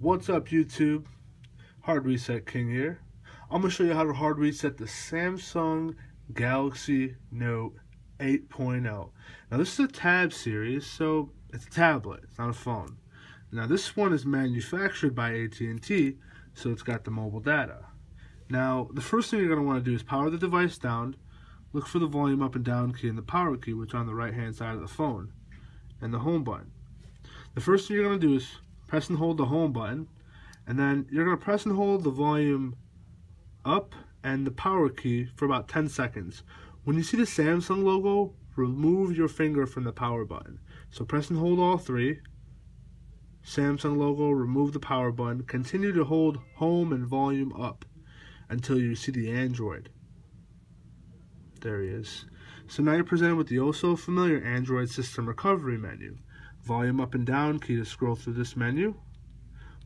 What's up YouTube? Hard Reset King here. I'm going to show you how to hard reset the Samsung Galaxy Note 8.0. Now this is a tab series, so it's a tablet, it's not a phone. Now this one is manufactured by AT&T, so it's got the mobile data. Now the first thing you're going to want to do is power the device down, look for the volume up and down key and the power key, which are on the right hand side of the phone, and the home button. The first thing you're going to do is press and hold the home button and then you're going to press and hold the volume up and the power key for about 10 seconds. When you see the Samsung logo, remove your finger from the power button. So press and hold all three. Samsung logo, remove the power button. Continue to hold home and volume up until you see the Android. There he is. So now you're presented with the oh also familiar Android system recovery menu volume up and down key to scroll through this menu.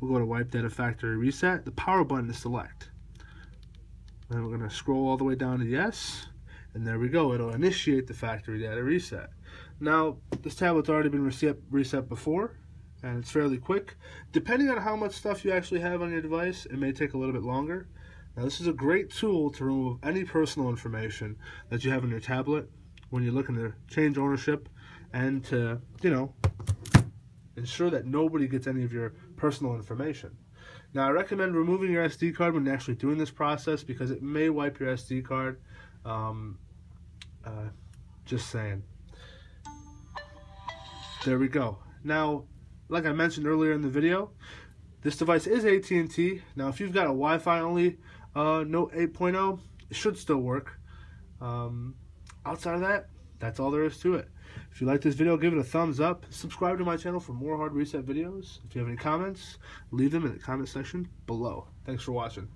We'll go to wipe data factory reset. The power button to select. Then we're going to scroll all the way down to yes. And there we go. It'll initiate the factory data reset. Now, this tablet's already been reset, reset before, and it's fairly quick. Depending on how much stuff you actually have on your device, it may take a little bit longer. Now, this is a great tool to remove any personal information that you have on your tablet when you're looking to change ownership and to, you know, ensure that nobody gets any of your personal information. Now, I recommend removing your SD card when actually doing this process because it may wipe your SD card. Um, uh, just saying. There we go. Now, like I mentioned earlier in the video, this device is AT&T. Now, if you've got a Wi-Fi only uh, Note 8.0, it should still work. Um, outside of that, that's all there is to it. If you like this video, give it a thumbs up. Subscribe to my channel for more hard reset videos. If you have any comments, leave them in the comment section below. Thanks for watching.